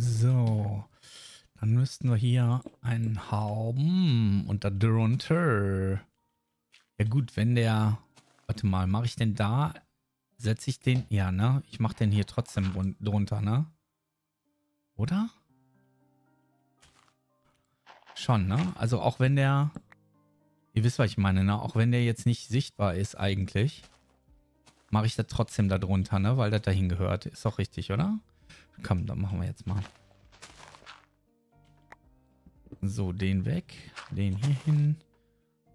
So. Dann müssten wir hier einen haben und da drunter. Ja gut, wenn der... Warte mal, mache ich denn da... Setze ich den... Ja, ne? Ich mache den hier trotzdem drunter, ne? Oder? Schon, ne? Also auch wenn der... Ihr wisst, was ich meine, ne? Auch wenn der jetzt nicht sichtbar ist eigentlich, mache ich das trotzdem da drunter, ne? Weil das dahin gehört. Ist doch richtig, oder? Komm, dann machen wir jetzt mal. So, den weg. Den hier hin.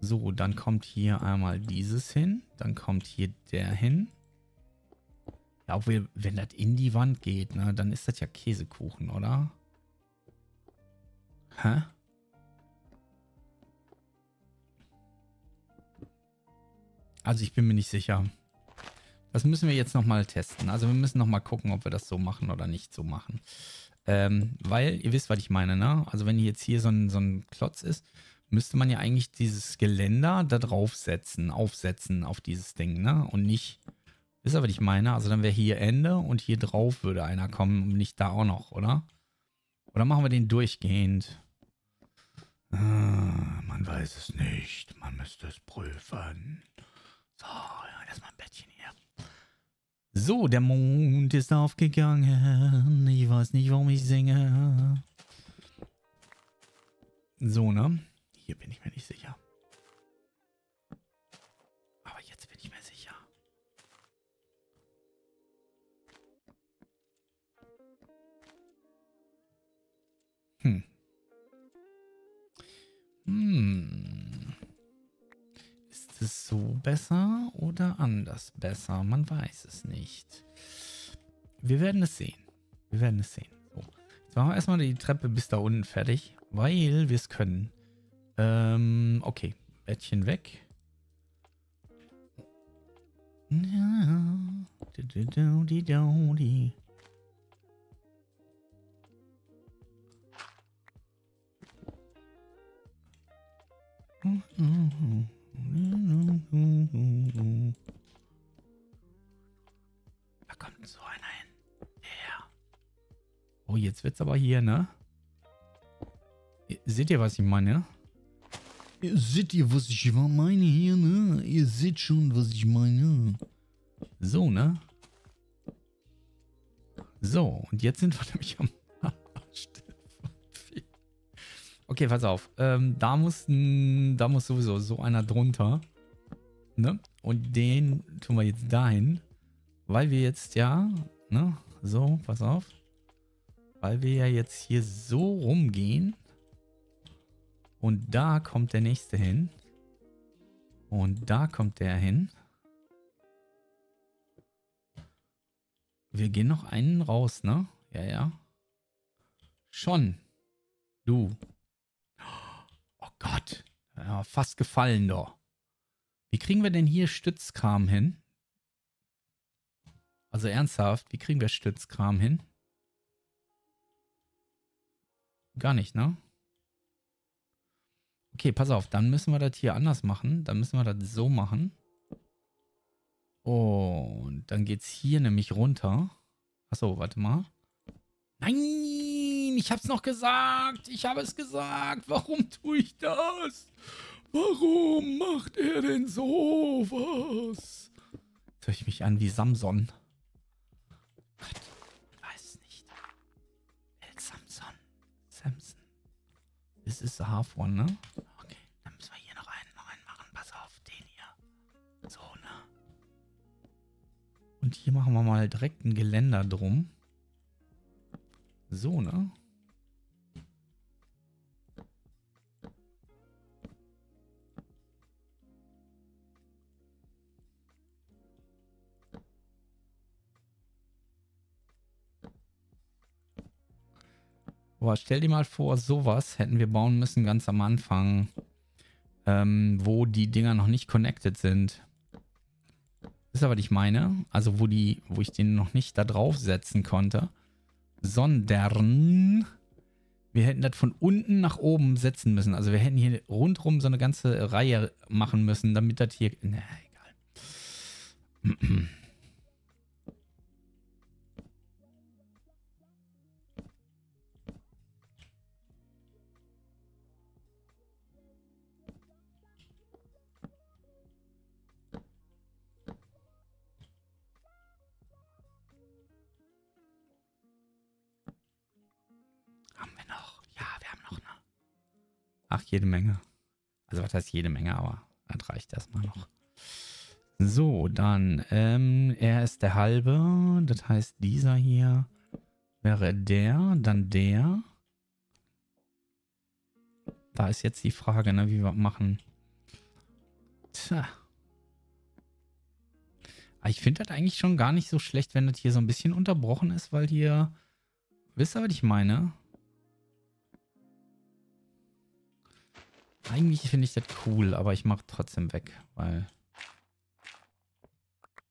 So, dann kommt hier einmal dieses hin. Dann kommt hier der hin. Ja, obwohl, wenn das in die Wand geht, ne, dann ist das ja Käsekuchen, oder? Hä? Also ich bin mir nicht sicher. Das müssen wir jetzt nochmal testen. Also wir müssen nochmal gucken, ob wir das so machen oder nicht so machen. Ähm, weil, ihr wisst, was ich meine, ne? Also wenn jetzt hier so ein, so ein Klotz ist, müsste man ja eigentlich dieses Geländer da draufsetzen, aufsetzen auf dieses Ding, ne? Und nicht, wisst ihr, was ich meine? Also dann wäre hier Ende und hier drauf würde einer kommen und nicht da auch noch, oder? Oder machen wir den durchgehend? Ah, man weiß es nicht. Man müsste es prüfen. So, ja, erstmal ein Bettchen hier. So, der Mond ist aufgegangen. Ich weiß nicht, warum ich singe. So, ne? Hier bin ich mir nicht sicher. Aber jetzt bin ich mir sicher. Hm. Hm. Ist es so besser oder anders besser? Man weiß es nicht. Wir werden es sehen. Wir werden es sehen. So. Jetzt machen wir erstmal die Treppe bis da unten fertig, weil wir es können. Ähm, okay. Bettchen weg. Ja. Mm-hmm. Da kommt so einer hin. Ja. Oh, jetzt wird's aber hier, ne? Seht ihr, was ich meine? Seht ihr, was ich meine hier, ne? Ihr seht schon, was ich meine. So, ne? So, und jetzt sind wir nämlich am Okay, pass auf. Ähm, da, muss, da muss sowieso so einer drunter. Ne? Und den tun wir jetzt dahin. Weil wir jetzt ja, ne? So, pass auf. Weil wir ja jetzt hier so rumgehen. Und da kommt der nächste hin. Und da kommt der hin. Wir gehen noch einen raus, ne? Ja, ja. Schon. Du. Oh Gott. Ja, fast gefallen doch. Wie kriegen wir denn hier Stützkram hin? Also ernsthaft, wie kriegen wir Stützkram hin? Gar nicht, ne? Okay, pass auf, dann müssen wir das hier anders machen. Dann müssen wir das so machen. Und dann geht's hier nämlich runter. Achso, warte mal. Nein! ich hab's noch gesagt. Ich habe es gesagt. Warum tue ich das? Warum macht er denn sowas? Jetzt höre ich mich an wie Samson. Gott, ich weiß nicht. El Samson. Samson. Das ist a half one, ne? Okay, dann müssen wir hier noch einen, noch einen machen. Pass auf, den hier. So, ne? Und hier machen wir mal direkt ein Geländer drum. So, ne? Boah, stell dir mal vor, sowas hätten wir bauen müssen ganz am Anfang, ähm, wo die Dinger noch nicht connected sind. Ist aber, was ich meine. Also, wo die, wo ich den noch nicht da drauf setzen konnte. Sondern wir hätten das von unten nach oben setzen müssen. Also, wir hätten hier rundherum so eine ganze Reihe machen müssen, damit das hier. Na, egal. jede Menge. Also was heißt jede Menge, aber das reicht erstmal noch. So, dann, ähm, er ist der halbe. Das heißt, dieser hier wäre der, dann der. Da ist jetzt die Frage, ne, wie wir machen. Tja. Aber ich finde das eigentlich schon gar nicht so schlecht, wenn das hier so ein bisschen unterbrochen ist, weil hier... Wisst ihr, was ich meine? Eigentlich finde ich das cool, aber ich mache trotzdem weg, weil...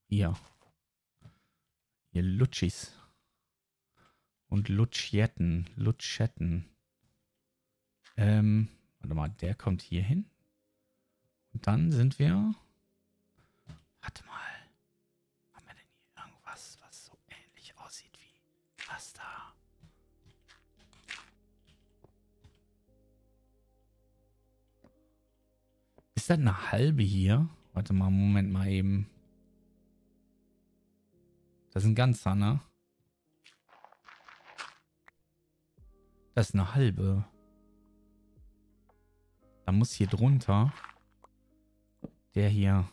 Hier. Ihr Lutschis. Und Lutschjetten. Lutschetten. Ähm, warte mal, der kommt hier hin. Und dann sind wir... Warte mal. Ist das eine halbe hier? Warte mal, Moment mal eben. Das ist ein ganzer, ne? Das ist eine halbe. Da muss hier drunter der hier.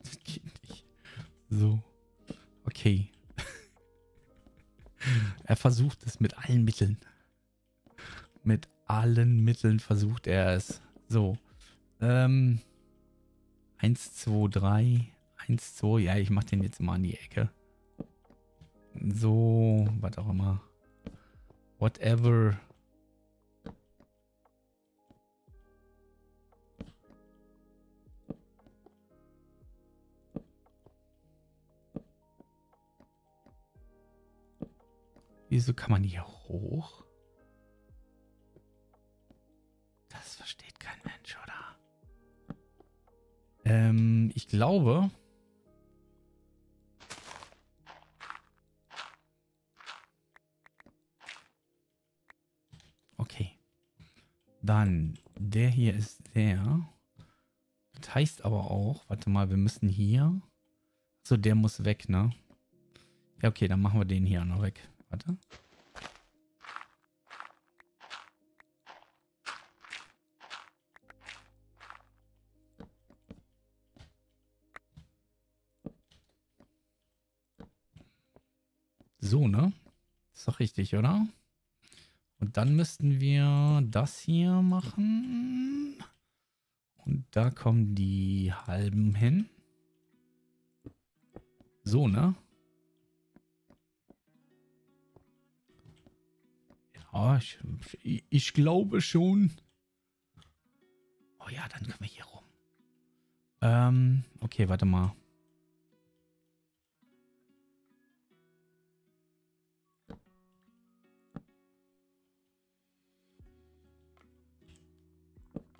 Das geht nicht. So. Okay. Er versucht es mit allen Mitteln. Mit allen Mitteln versucht er es. So. Ähm. Eins, zwei, drei. Eins, zwei. Ja, ich mach den jetzt mal an die Ecke. So, was auch immer. Whatever. Wieso kann man hier hoch? Das versteht kein Mensch, oder? Ähm, ich glaube... Okay. Dann, der hier ist der. Das heißt aber auch, warte mal, wir müssen hier... So, der muss weg, ne? Ja, okay, dann machen wir den hier noch weg. Warte. So, ne? Ist doch richtig, oder? Und dann müssten wir das hier machen. Und da kommen die halben hin. So, ne? Ja, ich, ich glaube schon. Oh ja, dann können wir hier rum. Ähm, okay, warte mal.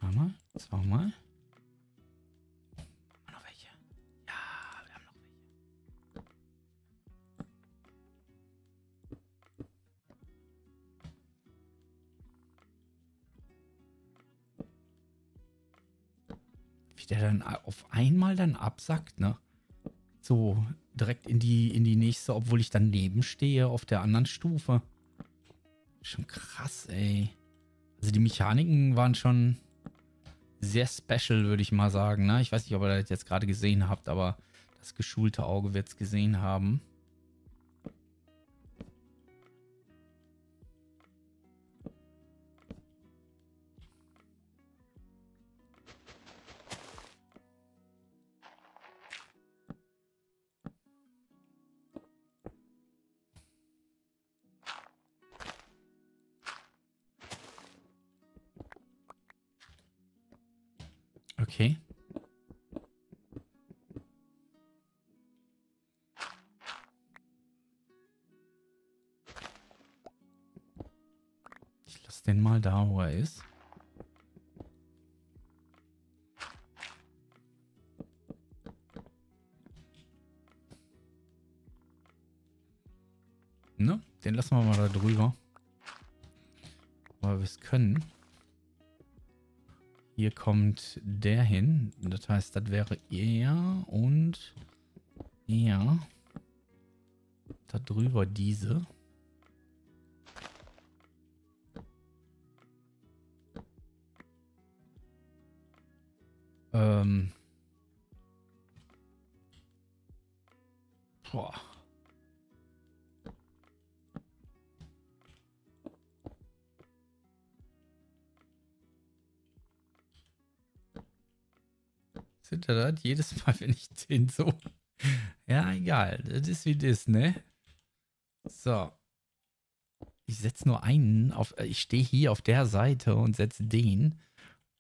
Einmal, zweimal. Dann auf einmal dann absackt, ne? So direkt in die, in die nächste, obwohl ich daneben stehe auf der anderen Stufe. Schon krass, ey. Also die Mechaniken waren schon sehr special, würde ich mal sagen. Ne? Ich weiß nicht, ob ihr das jetzt gerade gesehen habt, aber das geschulte Auge wird es gesehen haben. Ich lasse den mal da, wo er ist. Ne? Den lassen wir mal da drüber. Weil wir es können. Hier kommt der hin. Das heißt, das wäre er und er. Da drüber diese. Ähm. Boah. Sind das jedes Mal, wenn ich den so. Ja, egal. Das ist wie das, ne? So. Ich setze nur einen auf. äh, Ich stehe hier auf der Seite und setze den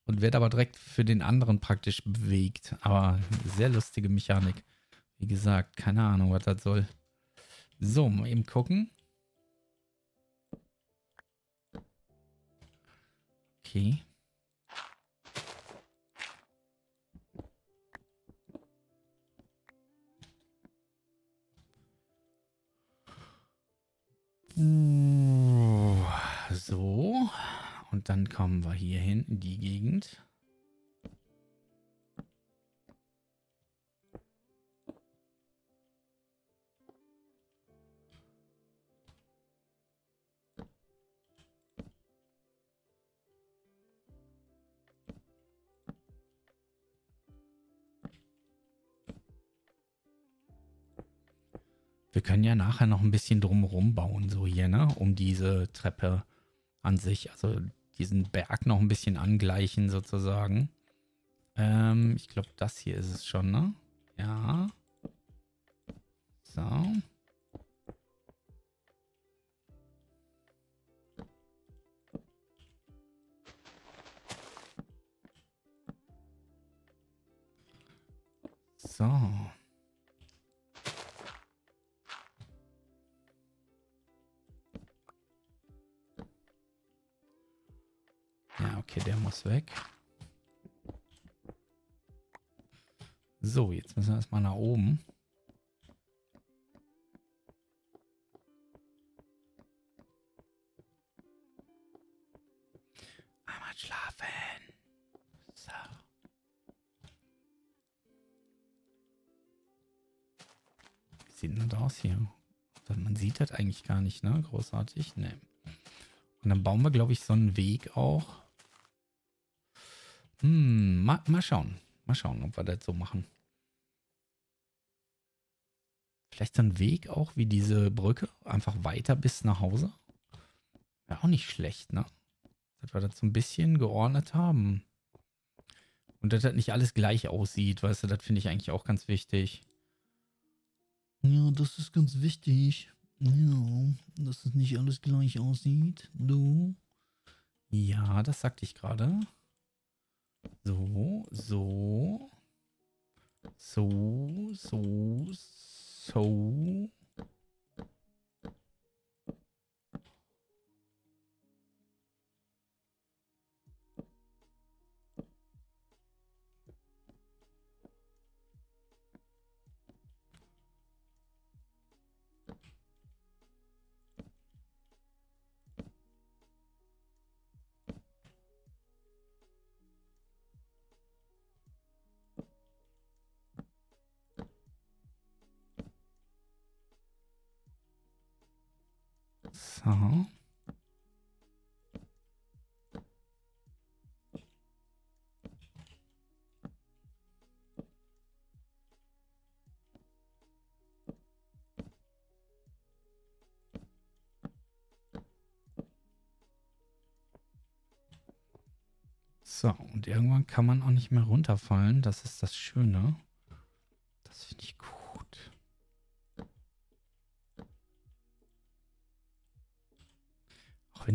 und werde aber direkt für den anderen praktisch bewegt. Aber sehr lustige Mechanik. Wie gesagt, keine Ahnung, was das soll. So, mal eben gucken. Okay. So. Und dann kommen wir hier hin in die Gegend. Wir können ja nachher noch ein bisschen drumherum bauen, so hier, ne? Um diese Treppe an sich, also diesen Berg noch ein bisschen angleichen, sozusagen. Ähm, ich glaube, das hier ist es schon, ne? Ja. So. So. Ja, okay, der muss weg. So, jetzt müssen wir erstmal nach oben. Einmal schlafen. So. Wie sieht denn das aus hier? Man sieht das eigentlich gar nicht, ne? Großartig. Ne. Und dann bauen wir, glaube ich, so einen Weg auch. Hm, mal, mal schauen. Mal schauen, ob wir das so machen. Vielleicht so ein Weg auch wie diese Brücke. Einfach weiter bis nach Hause. Wäre auch nicht schlecht, ne? Dass wir das so ein bisschen geordnet haben. Und dass das nicht alles gleich aussieht, weißt du, das finde ich eigentlich auch ganz wichtig. Ja, das ist ganz wichtig. Ja, dass es nicht alles gleich aussieht. Du. Ja, das sagte ich gerade. So, so. So, so, so. So. So, und irgendwann kann man auch nicht mehr runterfallen. Das ist das Schöne. Das finde ich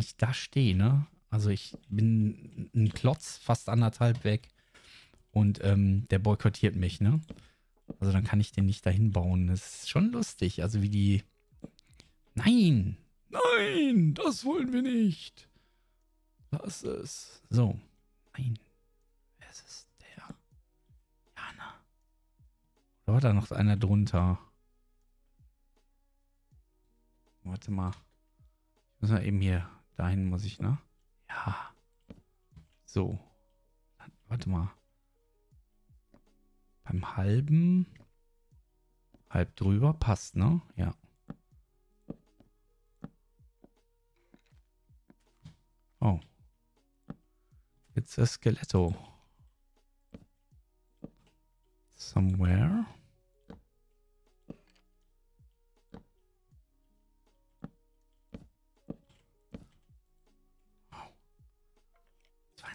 ich da stehe, ne? Also ich bin ein Klotz fast anderthalb weg und ähm, der boykottiert mich, ne? Also dann kann ich den nicht dahin bauen. Das ist schon lustig. Also wie die... Nein! Nein! Das wollen wir nicht! Was ist... So. Nein. Wer ist es? Der. Jana. Oder war da noch einer drunter? Warte mal. Ich muss mal eben hier. Dahin muss ich, ne? Ja. So. Warte mal. Beim halben. Halb drüber passt, ne? Ja. Oh. It's a Skeletto. Somewhere.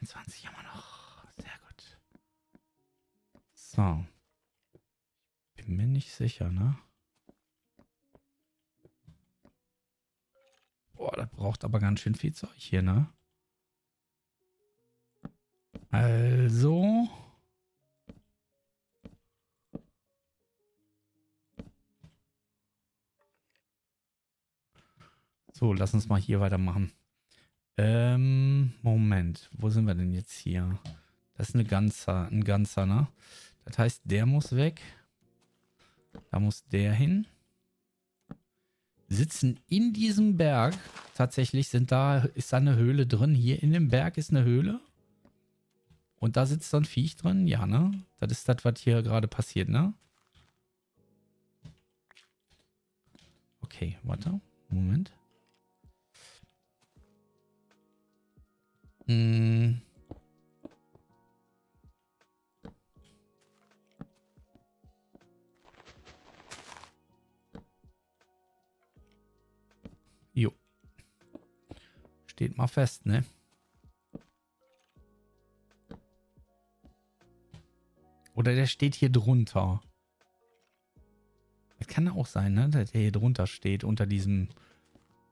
22 immer noch. Sehr gut. So. Bin mir nicht sicher, ne? Boah, das braucht aber ganz schön viel Zeug hier, ne? Also. So, lass uns mal hier weitermachen. Ähm, Moment. Wo sind wir denn jetzt hier? Das ist eine ganzer, ein ganzer, ne? Das heißt, der muss weg. Da muss der hin. Sitzen in diesem Berg. Tatsächlich sind da, ist da eine Höhle drin. Hier in dem Berg ist eine Höhle. Und da sitzt so ein Viech drin? Ja, ne? Das ist das, was hier gerade passiert, ne? Okay, warte. Moment. Hm. Jo. Steht mal fest, ne? Oder der steht hier drunter. Das kann auch sein, ne? Dass der hier drunter steht, unter diesem,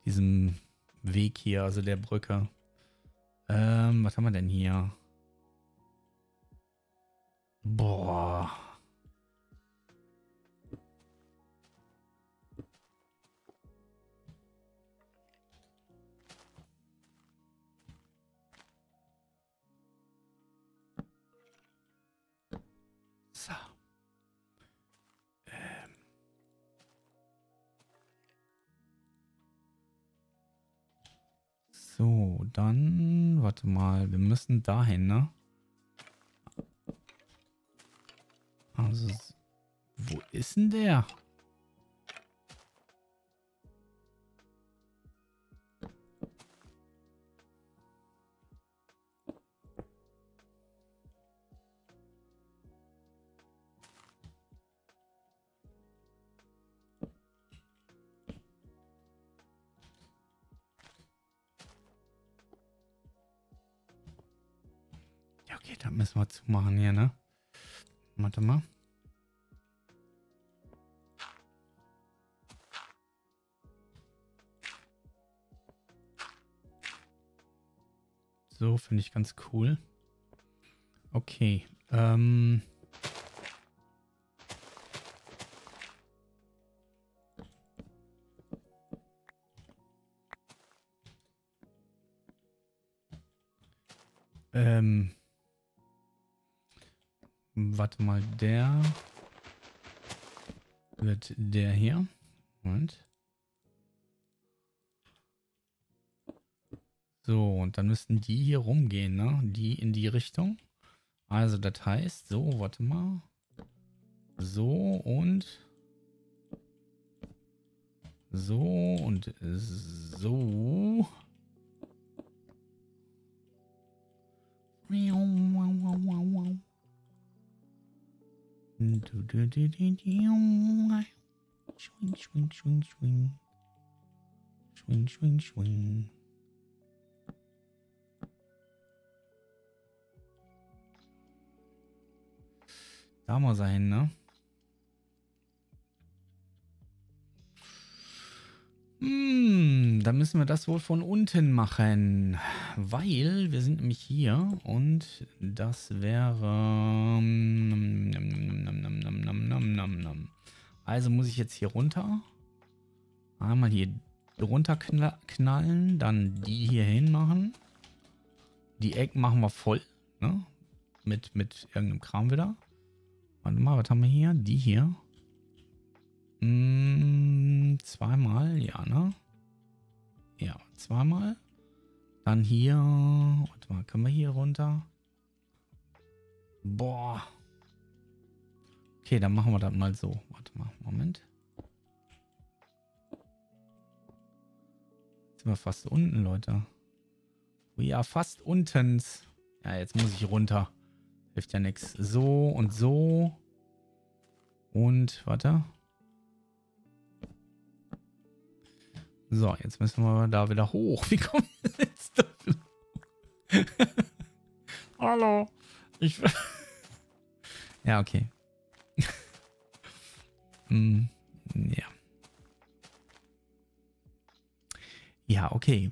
diesem Weg hier, also der Brücke. Ähm, was haben wir denn hier? Boah. So, dann, warte mal, wir müssen dahin, ne? Also, wo ist denn der? Müssen wir zumachen hier, ne? Warte mal. So, finde ich ganz cool. Okay. Ähm. Ähm. Warte mal, der wird der hier. Moment. So, und dann müssten die hier rumgehen, ne? Die in die Richtung. Also, das heißt, so, warte mal. So und so und so. Du, du, du, du. Schwing, schwing, schwing, schwing. Schwing, schwing, schwing. Da muss er hin, ne? Hm, dann müssen wir das wohl von unten machen, weil wir sind nämlich hier und das wäre... Also muss ich jetzt hier runter. Einmal hier runter knallen, dann die hier hin machen. Die Ecken machen wir voll, ne? Mit, mit irgendeinem Kram wieder. Warte mal, was haben wir hier? Die hier. Hm, zweimal, ja, ne? Ja, zweimal. Dann hier. Warte mal, können wir hier runter? Boah. Okay, dann machen wir das mal so. Warte mal, Moment. Jetzt sind wir fast unten, Leute. We are fast untens. Ja, jetzt muss ich runter. Hilft ja nichts. So und so. Und, warte. So, jetzt müssen wir da wieder hoch. Wie kommen wir jetzt da wieder? Hallo. Ich. ja, okay. hm, ja. Ja, okay.